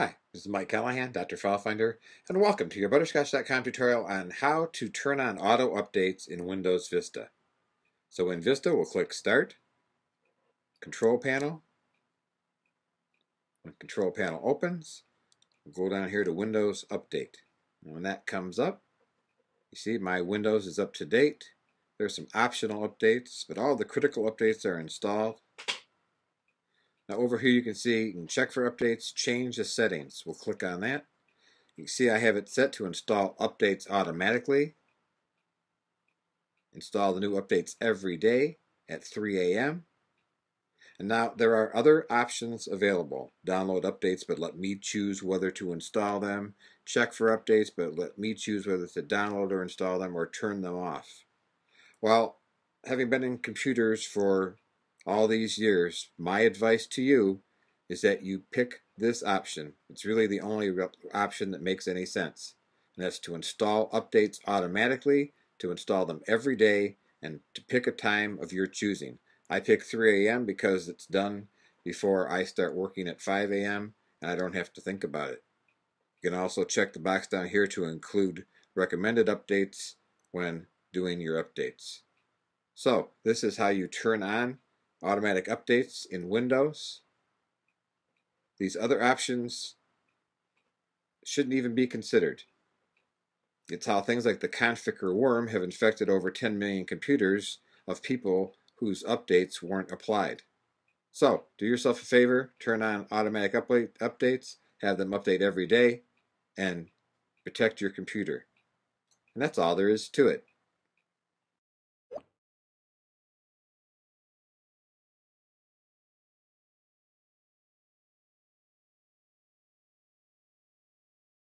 Hi, this is Mike Callahan, Dr. FileFinder, and welcome to your Butterscotch.com tutorial on how to turn on auto updates in Windows Vista. So in Vista, we'll click Start, Control Panel. When Control Panel opens, we'll go down here to Windows Update. And when that comes up, you see my Windows is up to date. There's some optional updates, but all the critical updates are installed. Now over here you can see you can check for updates, change the settings. We'll click on that. You can see I have it set to install updates automatically. Install the new updates every day at 3 a.m. And now there are other options available. Download updates but let me choose whether to install them. Check for updates but let me choose whether to download or install them or turn them off. Well, having been in computers for all these years, my advice to you is that you pick this option. It's really the only option that makes any sense. And that's to install updates automatically, to install them every day, and to pick a time of your choosing. I pick 3 a.m. because it's done before I start working at 5 a.m. and I don't have to think about it. You can also check the box down here to include recommended updates when doing your updates. So this is how you turn on automatic updates in Windows. These other options shouldn't even be considered. It's how things like the Conficker worm have infected over 10 million computers of people whose updates weren't applied. So, do yourself a favor, turn on automatic update, updates, have them update every day, and protect your computer. And that's all there is to it.